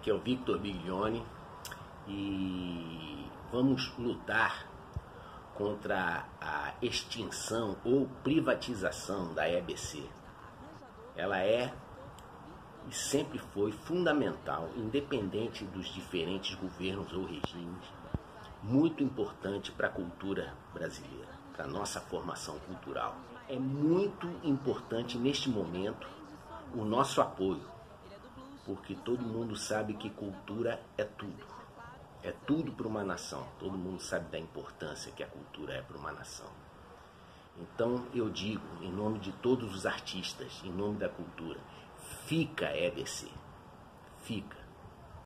Aqui é o Victor Biglione e vamos lutar contra a extinção ou privatização da EBC. Ela é e sempre foi fundamental, independente dos diferentes governos ou regimes, muito importante para a cultura brasileira, para a nossa formação cultural. É muito importante neste momento o nosso apoio, porque todo mundo sabe que cultura é tudo. É tudo para uma nação. Todo mundo sabe da importância que a cultura é para uma nação. Então eu digo, em nome de todos os artistas, em nome da cultura, fica EBC. Fica.